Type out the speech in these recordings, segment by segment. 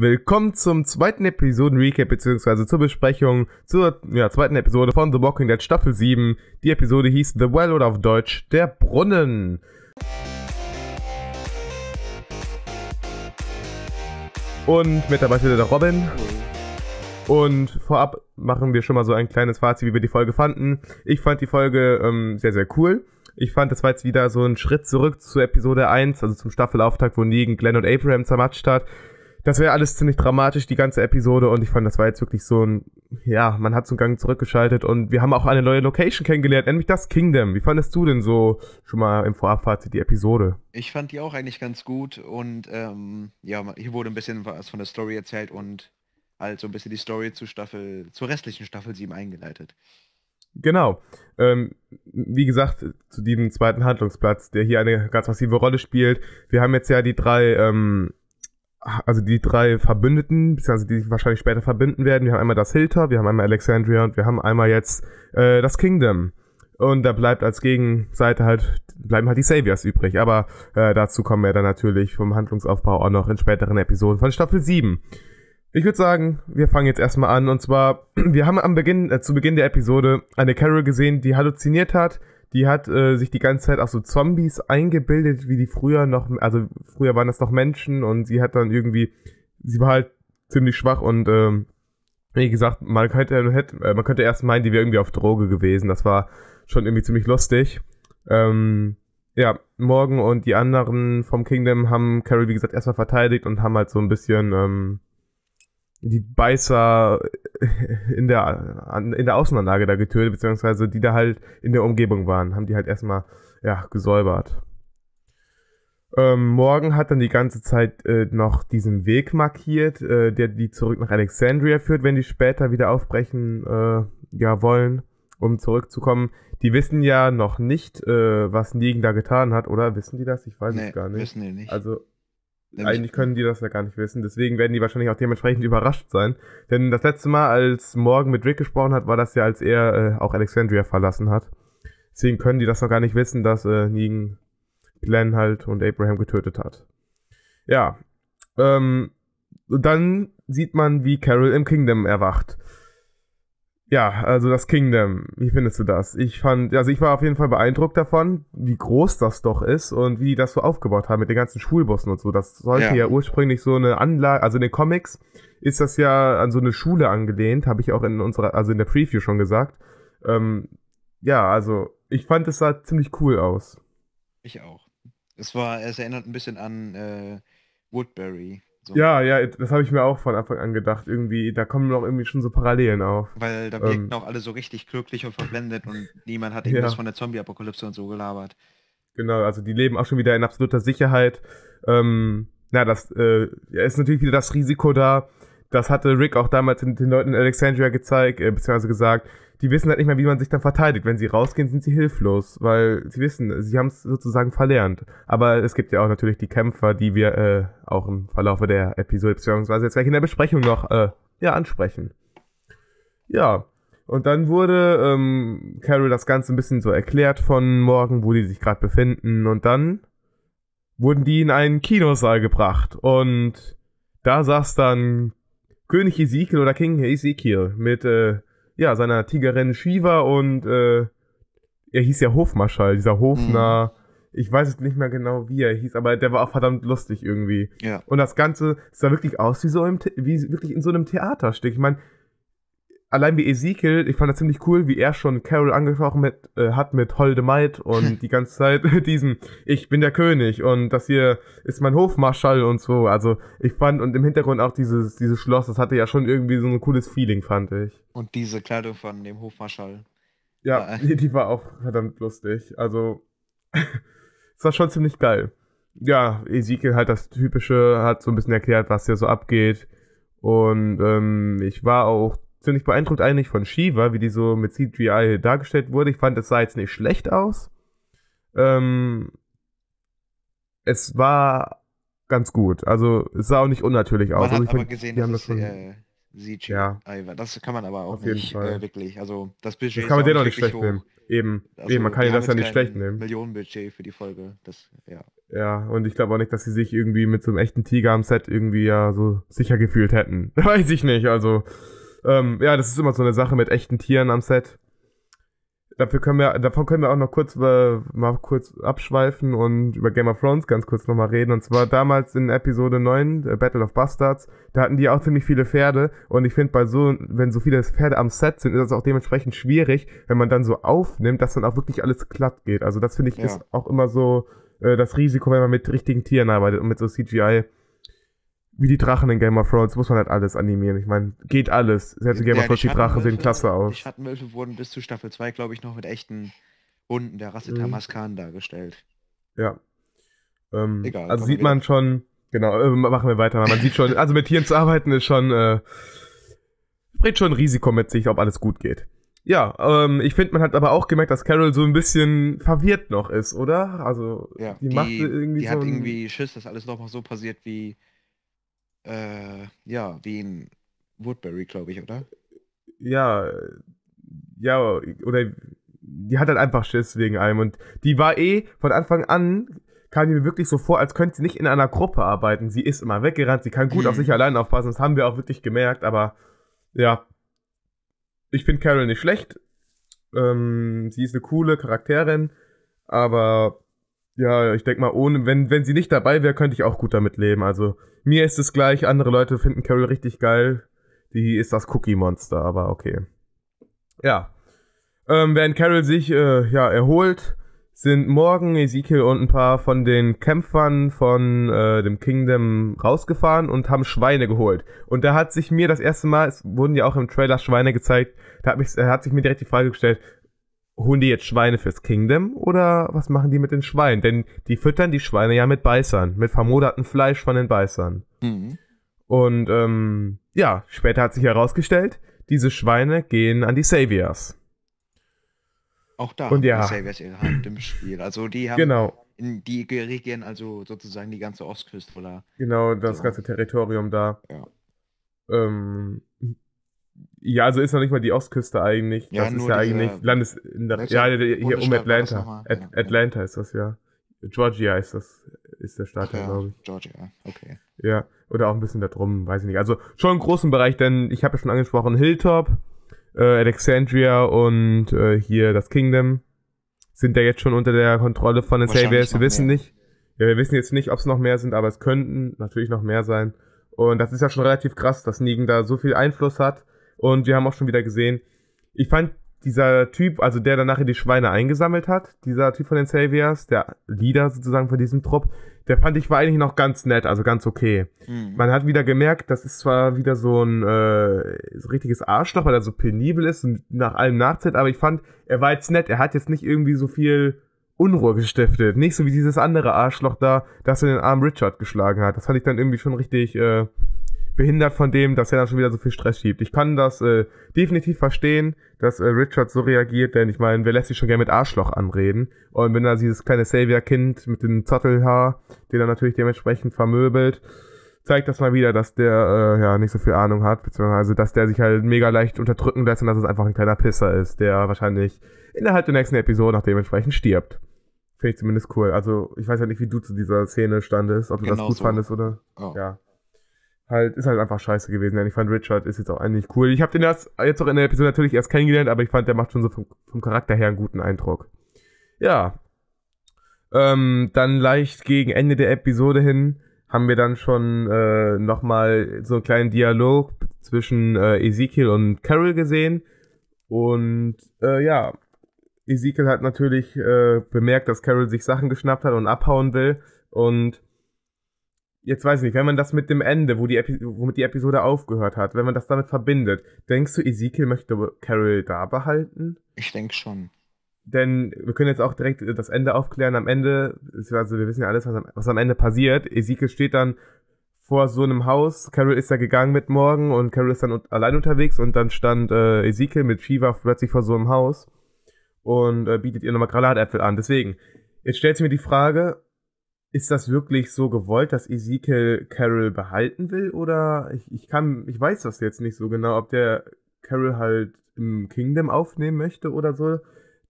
Willkommen zum zweiten Episoden-Recap beziehungsweise zur Besprechung zur ja, zweiten Episode von The Walking Dead Staffel 7. Die Episode hieß The Well oder auf Deutsch Der Brunnen. Und mit dabei ist wieder der Robin. Und vorab machen wir schon mal so ein kleines Fazit, wie wir die Folge fanden. Ich fand die Folge ähm, sehr, sehr cool. Ich fand, das war jetzt wieder so ein Schritt zurück zu Episode 1, also zum Staffelauftakt, wo Negan, Glenn und Abraham zermatscht hat. Das wäre alles ziemlich dramatisch, die ganze Episode. Und ich fand, das war jetzt wirklich so ein, ja, man hat so einen Gang zurückgeschaltet und wir haben auch eine neue Location kennengelernt, nämlich das Kingdom. Wie fandest du denn so schon mal im Vorabfazit die Episode? Ich fand die auch eigentlich ganz gut und ähm, ja, hier wurde ein bisschen was von der Story erzählt und halt so ein bisschen die Story zur Staffel, zur restlichen Staffel 7 eingeleitet. Genau. Ähm, wie gesagt, zu diesem zweiten Handlungsplatz, der hier eine ganz massive Rolle spielt. Wir haben jetzt ja die drei, ähm, also die drei Verbündeten, beziehungsweise die sich wahrscheinlich später verbinden werden. Wir haben einmal das Hilter, wir haben einmal Alexandria und wir haben einmal jetzt äh, das Kingdom. Und da bleibt als Gegenseite halt, bleiben halt die Saviors übrig. Aber äh, dazu kommen wir dann natürlich vom Handlungsaufbau auch noch in späteren Episoden von Staffel 7. Ich würde sagen, wir fangen jetzt erstmal an. Und zwar, wir haben am Beginn, äh, zu Beginn der Episode eine Carol gesehen, die halluziniert hat. Die hat äh, sich die ganze Zeit auch so Zombies eingebildet, wie die früher noch, also früher waren das noch Menschen und sie hat dann irgendwie, sie war halt ziemlich schwach und ähm, wie gesagt, man könnte, äh, man könnte erst meinen, die wäre irgendwie auf Droge gewesen. Das war schon irgendwie ziemlich lustig. Ähm, ja, Morgan und die anderen vom Kingdom haben Carol, wie gesagt, erstmal verteidigt und haben halt so ein bisschen ähm, die Beißer in der, in der Außenanlage da getötet, beziehungsweise die da halt in der Umgebung waren, haben die halt erstmal, ja, gesäubert. Ähm, Morgan hat dann die ganze Zeit äh, noch diesen Weg markiert, äh, der die zurück nach Alexandria führt, wenn die später wieder aufbrechen äh, ja, wollen, um zurückzukommen. Die wissen ja noch nicht, äh, was Negan da getan hat, oder? Wissen die das? Ich weiß nee, es gar nicht. Wissen die nicht. Also eigentlich können die das ja gar nicht wissen. Deswegen werden die wahrscheinlich auch dementsprechend überrascht sein. Denn das letzte Mal, als Morgan mit Rick gesprochen hat, war das ja, als er äh, auch Alexandria verlassen hat. Deswegen können die das noch gar nicht wissen, dass äh, Negan Glenn halt und Abraham getötet hat. Ja. Ähm, dann sieht man, wie Carol im Kingdom erwacht. Ja, also das Kingdom, wie findest du das? Ich fand, also ich war auf jeden Fall beeindruckt davon, wie groß das doch ist und wie die das so aufgebaut haben mit den ganzen Schulbussen und so. Das sollte ja, ja ursprünglich so eine Anlage, also in den Comics ist das ja an so eine Schule angelehnt, habe ich auch in unserer, also in der Preview schon gesagt. Ähm, ja, also ich fand es sah ziemlich cool aus. Ich auch. Es war, es erinnert ein bisschen an äh, Woodbury. So. Ja, ja, das habe ich mir auch von Anfang an gedacht. Irgendwie, da kommen noch irgendwie schon so Parallelen auf. Weil da wirkten ähm, auch alle so richtig glücklich und verblendet und niemand hat irgendwas ja. von der Zombie-Apokalypse und so gelabert. Genau, also die leben auch schon wieder in absoluter Sicherheit. Ähm, na, das äh, ja, ist natürlich wieder das Risiko da. Das hatte Rick auch damals den Leuten in Alexandria gezeigt, äh, beziehungsweise gesagt, die wissen halt nicht mehr, wie man sich dann verteidigt. Wenn sie rausgehen, sind sie hilflos, weil sie wissen, sie haben es sozusagen verlernt. Aber es gibt ja auch natürlich die Kämpfer, die wir äh, auch im Verlauf der Episode, beziehungsweise jetzt gleich in der Besprechung noch äh, ja, ansprechen. Ja, und dann wurde ähm, Carol das Ganze ein bisschen so erklärt von Morgan, wo die sich gerade befinden. Und dann wurden die in einen Kinosaal gebracht. Und da saß dann König Ezekiel oder King Ezekiel mit äh, ja, seiner Tigerin Shiva und äh, er hieß ja Hofmarschall, dieser Hofner. Mhm. Ich weiß jetzt nicht mehr genau, wie er hieß, aber der war auch verdammt lustig irgendwie. Ja. Und das Ganze sah wirklich aus wie so im, wie wirklich in so einem Theaterstück. Ich meine, allein wie Ezekiel, ich fand das ziemlich cool, wie er schon Carol angesprochen mit, äh, hat mit Holde Maid und die ganze Zeit diesem Ich bin der König und das hier ist mein Hofmarschall und so. Also ich fand und im Hintergrund auch dieses, dieses Schloss, das hatte ja schon irgendwie so ein cooles Feeling, fand ich. Und diese Kleidung von dem Hofmarschall. Ja, die, die war auch verdammt lustig. Also es war schon ziemlich geil. Ja, Ezekiel halt das Typische, hat so ein bisschen erklärt, was hier so abgeht. Und ähm, ich war auch ziemlich beeindruckt eigentlich von Shiva, wie die so mit CGI dargestellt wurde. Ich fand, es sah jetzt nicht schlecht aus. Ähm, es war ganz gut. Also es sah auch nicht unnatürlich aus. Man also, hat aber gesehen, dass es äh, CGI Ja. war. Das kann man aber auch nicht äh, wirklich. Also das Budget Das ist kann man den auch nicht schlecht nehmen. Eben. Also, Eben, man kann ja das ja haben nicht schlecht nehmen. Millionenbudget für die Folge. Das, ja. Ja, und ich glaube auch nicht, dass sie sich irgendwie mit so einem echten Tiger am Set irgendwie ja so sicher gefühlt hätten. Weiß ich nicht, also. Ähm, ja, das ist immer so eine Sache mit echten Tieren am Set. Dafür können wir, davon können wir auch noch kurz äh, mal kurz abschweifen und über Game of Thrones ganz kurz nochmal reden. Und zwar damals in Episode 9, äh, Battle of Bastards, da hatten die auch ziemlich viele Pferde. Und ich finde, bei so, wenn so viele Pferde am Set sind, ist das auch dementsprechend schwierig, wenn man dann so aufnimmt, dass dann auch wirklich alles glatt geht. Also das finde ich Ja. ist auch immer so äh, das Risiko, wenn man mit richtigen Tieren arbeitet und mit so CGI. Wie die Drachen in Game of Thrones muss man halt alles animieren. Ich meine, geht alles. Selbst in Game Ja, of Thrones, die Drachen sehen klasse Die aus. Schattenwölfe wurden bis zu Staffel 2, glaube ich, noch mit echten Hunden der Rasse Mhm. Tamaskan dargestellt. Ja. Ähm, Egal, also sieht man schon, genau, äh, machen wir weiter. Man sieht schon, also mit Tieren zu arbeiten ist schon, äh, bringt schon ein Risiko mit sich, ob alles gut geht. Ja, ähm, ich finde, man hat aber auch gemerkt, dass Carol so ein bisschen verwirrt noch ist, oder? Also, Ja, die, macht irgendwie die so hat ein- irgendwie Schiss, dass alles nochmal so passiert wie, äh, ja, wie in Woodbury, glaube ich, oder? ja, ja, oder die hat halt einfach Schiss wegen allem. Und die war eh von Anfang an, kam die mir wirklich so vor, als könnte sie nicht in einer Gruppe arbeiten. Sie ist immer weggerannt, sie kann gut auf Mhm. sich allein aufpassen, das haben wir auch wirklich gemerkt, aber ja, ich finde Carol nicht schlecht. Ähm, sie ist eine coole Charakterin, aber ja, ich denke mal, ohne, wenn, wenn sie nicht dabei wäre, könnte ich auch gut damit leben. Also, mir ist es gleich, andere Leute finden Carol richtig geil. Die ist das Cookie-Monster, aber okay. Ja. Ähm, während Carol sich äh, ja, erholt, sind morgen Ezekiel und ein paar von den Kämpfern von äh, dem Kingdom rausgefahren und haben Schweine geholt. Und da hat sich mir das erste Mal, es wurden ja auch im Trailer Schweine gezeigt, da hat, mich, da hat sich mir direkt die Frage gestellt, holen die jetzt Schweine fürs Kingdom oder was machen die mit den Schweinen? Denn die füttern die Schweine ja mit Beißern, mit vermodertem Fleisch von den Beißern. Mhm. Und ähm, ja, später hat sich herausgestellt, diese Schweine gehen an die Saviors. Auch da Und haben ja. die Saviors ihre Hand im Spiel. Also die haben Genau, in die regieren also sozusagen die ganze Ostküste, oder? genau, das So. ganze Territorium da. Ja. Ähm, ja, also ist noch nicht mal die Ostküste eigentlich. Ja, das ist ja eigentlich Landes in der, ja, hier um Atlanta. Ja. Atlanta ist das ja. Georgia ist das, ist der Staat, ja, glaube ich. Georgia, okay. Ja, oder auch ein bisschen da drum, weiß ich nicht. Also schon einen großen Bereich, denn ich habe ja schon angesprochen, Hilltop, äh, Alexandria und äh, hier das Kingdom sind ja jetzt schon unter der Kontrolle von den Saviors. Wir wissen mehr. nicht. Ja, wir wissen jetzt nicht, ob es noch mehr sind, aber es könnten natürlich noch mehr sein. Und das ist ja schon relativ krass, dass Negan da so viel Einfluss hat. Und wir haben auch schon wieder gesehen, ich fand dieser Typ, also der dann nachher die Schweine eingesammelt hat, dieser Typ von den Saviors, der Leader sozusagen von diesem Trupp, der fand ich war eigentlich noch ganz nett, also ganz okay. Mhm. Man hat wieder gemerkt, das ist zwar wieder so ein äh, so richtiges Arschloch, weil er so penibel ist und nach allem nachzählt, aber ich fand, er war jetzt nett. Er hat jetzt nicht irgendwie so viel Unruhe gestiftet. Nicht so wie dieses andere Arschloch da, das in den armen Richard geschlagen hat. Das fand ich dann irgendwie schon richtig äh, behindert von dem, dass er dann schon wieder so viel Stress schiebt. Ich kann das äh, definitiv verstehen, dass äh, Richard so reagiert, denn ich meine, wer lässt sich schon gerne mit Arschloch anreden? Und wenn da dieses kleine Savior-Kind mit dem Zottelhaar, den er natürlich dementsprechend vermöbelt, zeigt das mal wieder, dass der äh, ja nicht so viel Ahnung hat, beziehungsweise dass der sich halt mega leicht unterdrücken lässt und dass es einfach ein kleiner Pisser ist, der wahrscheinlich innerhalb der nächsten Episode auch dementsprechend stirbt. Finde ich zumindest cool. Also, ich weiß ja nicht, wie du zu dieser Szene standest, ob du das Genau gut so. fandest oder. Oh. Ja. Halt, ist halt einfach scheiße gewesen, ich fand Richard ist jetzt auch eigentlich cool. Ich habe den erst, jetzt auch in der Episode natürlich erst kennengelernt, aber ich fand, der macht schon so vom, vom Charakter her einen guten Eindruck. Ja. Ähm, dann leicht gegen Ende der Episode hin haben wir dann schon äh, nochmal so einen kleinen Dialog zwischen äh, Ezekiel und Carol gesehen. Und äh, ja, Ezekiel hat natürlich äh, bemerkt, dass Carol sich Sachen geschnappt hat und abhauen will. Und jetzt weiß ich nicht, wenn man das mit dem Ende, wo die Epi womit die Episode aufgehört hat, wenn man das damit verbindet, denkst du, Ezekiel möchte Carol da behalten? Ich denke schon. Denn wir können jetzt auch direkt das Ende aufklären. Am Ende, also wir wissen ja alles, was am, was am Ende passiert. Ezekiel steht dann vor so einem Haus. Carol ist da gegangen mit morgen und Carol ist dann un allein unterwegs und dann stand äh, Ezekiel mit Shiva plötzlich vor so einem Haus und äh, bietet ihr nochmal Granatäpfel an. Deswegen, jetzt stellt sich mir die Frage, ist das wirklich so gewollt, dass Ezekiel Carol behalten will? Oder ich, ich kann, ich weiß das jetzt nicht so genau, ob der Carol halt im Kingdom aufnehmen möchte oder so.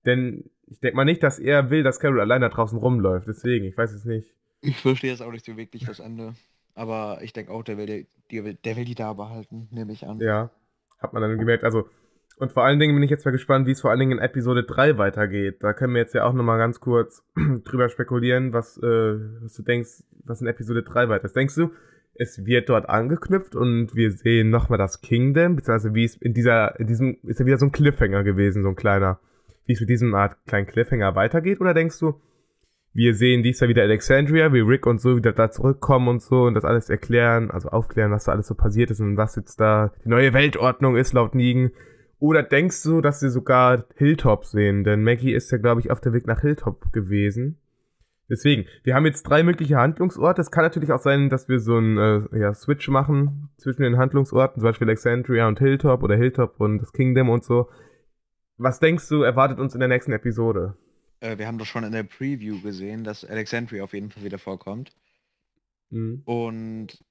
Denn ich denke mal nicht, dass er will, dass Carol allein da draußen rumläuft. Deswegen, ich weiß es nicht. Ich verstehe jetzt auch nicht so wirklich das Ende. Aber ich denke auch, der will die, der will die da behalten, nehme ich an. Ja, hat man dann gemerkt. Also, und vor allen Dingen bin ich jetzt mal gespannt, wie es vor allen Dingen in Episode 3 weitergeht. Da können wir jetzt ja auch nochmal ganz kurz drüber spekulieren, was, äh, was du denkst, was in Episode 3 weiter ist. Denkst du, es wird dort angeknüpft und wir sehen nochmal das Kingdom, beziehungsweise wie es in dieser, in diesem, ist ja wieder so ein Cliffhanger gewesen, so ein kleiner, wie es mit diesem Art kleinen Cliffhanger weitergeht, oder denkst du, wir sehen dies Jahr wieder Alexandria, wie Rick und so wieder da zurückkommen und so und das alles erklären, also aufklären, was da alles so passiert ist und was jetzt da die neue Weltordnung ist laut Nigen. Oder denkst du, dass wir sogar Hilltop sehen? Denn Maggie ist ja, glaube ich, auf der Weg nach Hilltop gewesen. Deswegen, wir haben jetzt drei mögliche Handlungsorte. Es kann natürlich auch sein, dass wir so einen äh, ja, Switch machen zwischen den Handlungsorten, zum Beispiel Alexandria und Hilltop oder Hilltop und das Kingdom und so. Was denkst du, erwartet uns in der nächsten Episode? Äh, wir haben doch schon in der Preview gesehen, dass Alexandria auf jeden Fall wieder vorkommt. Mhm. Und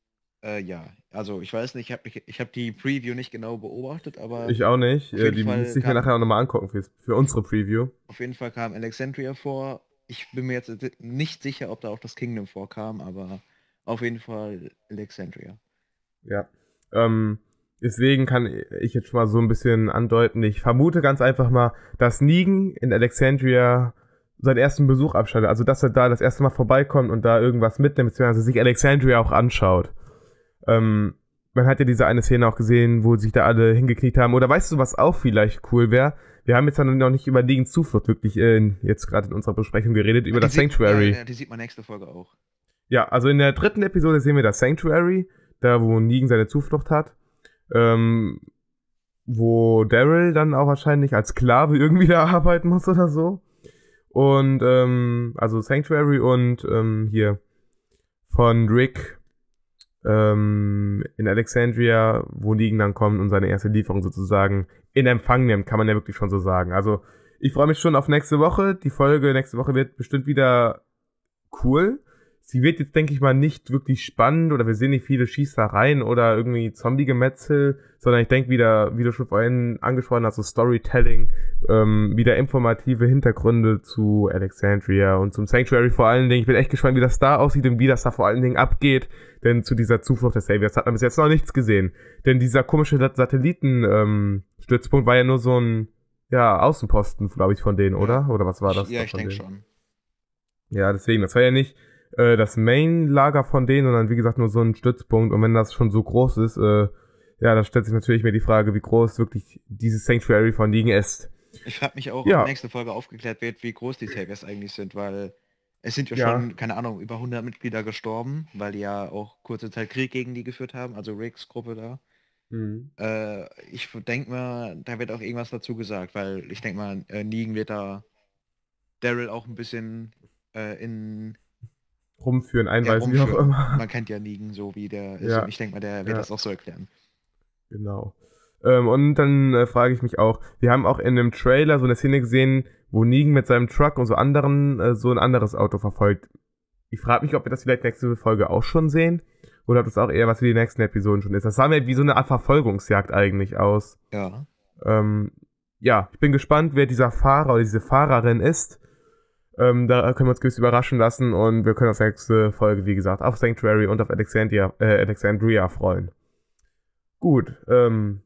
äh, ja, also ich weiß nicht, ich habe ich, hab die Preview nicht genau beobachtet, aber. Ich auch nicht. Äh, die muss ich mir nachher auch nochmal angucken für, für unsere Preview. Auf jeden Fall kam Alexandria vor. Ich bin mir jetzt nicht sicher, ob da auch das Kingdom vorkam, aber auf jeden Fall Alexandria. Ja. Ähm, deswegen kann ich jetzt schon mal so ein bisschen andeuten. Ich vermute ganz einfach mal, dass Negan in Alexandria seinen ersten Besuch abschaltet. Also, dass er da das erste Mal vorbeikommt und da irgendwas mitnimmt, beziehungsweise sich Alexandria auch anschaut. Ähm, man hat ja diese eine Szene auch gesehen, wo sich da alle hingekniet haben. Oder weißt du, was auch vielleicht cool wäre? Wir haben jetzt noch nicht über Negan Zuflucht wirklich äh, jetzt gerade in unserer Besprechung geredet, über die das Sanctuary. Ja, die sieht man nächste Folge auch. Ja, also in der dritten Episode sehen wir das Sanctuary, da wo Negan seine Zuflucht hat. Ähm, wo Daryl dann auch wahrscheinlich als Sklave irgendwie da arbeiten muss oder so. Und, ähm, also Sanctuary und ähm, hier von Rick ähm, in Alexandria, wo Negan dann kommt und seine erste Lieferung sozusagen in Empfang nimmt, kann man ja wirklich schon so sagen. Also ich freue mich schon auf nächste Woche. Die Folge nächste Woche wird bestimmt wieder cool sie wird jetzt, denke ich mal, nicht wirklich spannend oder wir sehen nicht viele Schießereien oder irgendwie Zombie-Gemetzel, sondern ich denke wieder, wie du schon vorhin angesprochen hast, so Storytelling, ähm, wieder informative Hintergründe zu Alexandria und zum Sanctuary vor allen Dingen. Ich bin echt gespannt, wie das da aussieht und wie das da vor allen Dingen abgeht, denn zu dieser Zuflucht des Saviors hat man bis jetzt noch nichts gesehen. Denn dieser komische Satellitenstützpunkt ähm, war ja nur so ein, ja, Außenposten, glaube ich, von denen, oder? Oder was war das? Ja, ich denke schon. Ja, deswegen, das war ja nicht äh, das Main-Lager von denen, sondern wie gesagt nur so ein Stützpunkt. Und wenn das schon so groß ist, äh, ja, dann stellt sich natürlich mir die Frage, wie groß wirklich dieses Sanctuary von Ligen ist. Ich frage mich auch, ja. ob nächste Folge aufgeklärt wird, wie groß die Saviors eigentlich sind, weil es sind ja, ja, schon, keine Ahnung, über 100 Mitglieder gestorben, weil die ja auch kurze Zeit Krieg gegen die geführt haben, also Ricks Gruppe da. Mhm. Äh, ich denke mal, da wird auch irgendwas dazu gesagt, weil ich denke mal, äh, Negan wird da Daryl auch ein bisschen äh, in rumführen, einweisen, wie auch immer. Man kennt ja Nigen so, wie der ist. Ja. Ich denke mal, der wird ja. das auch so erklären. Genau. Ähm, und dann äh, frage ich mich auch, wir haben auch in einem Trailer so eine Szene gesehen, wo Negan mit seinem Truck und so anderen äh, so ein anderes Auto verfolgt. Ich frage mich, ob wir das vielleicht nächste Folge auch schon sehen. Oder ob das auch eher was für die nächsten Episoden schon ist. Das sah mir wie so eine Art Verfolgungsjagd eigentlich aus. Ja. Ähm, ja, ich bin gespannt, wer dieser Fahrer oder diese Fahrerin ist. Ähm, da können wir uns gewiss überraschen lassen und wir können uns nächste Folge, wie gesagt, auf Sanctuary und auf Alexandria, äh, Alexandria freuen. Gut, ähm,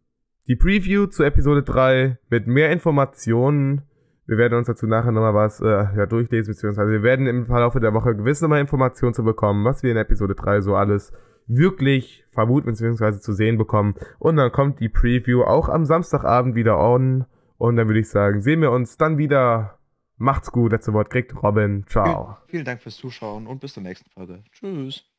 die Preview zu Episode 3 mit mehr Informationen. Wir werden uns dazu nachher nochmal was äh, ja, durchlesen, beziehungsweise wir werden im Verlauf der Woche gewiss nochmal Informationen zu bekommen, was wir in Episode 3 so alles wirklich vermuten, beziehungsweise zu sehen bekommen. Und dann kommt die Preview auch am Samstagabend wieder on. Und dann würde ich sagen, sehen wir uns dann wieder Macht's gut, letzte Wort kriegt Robin. Ciao. Vielen, vielen Dank fürs Zuschauen und bis zur nächsten Folge. Tschüss.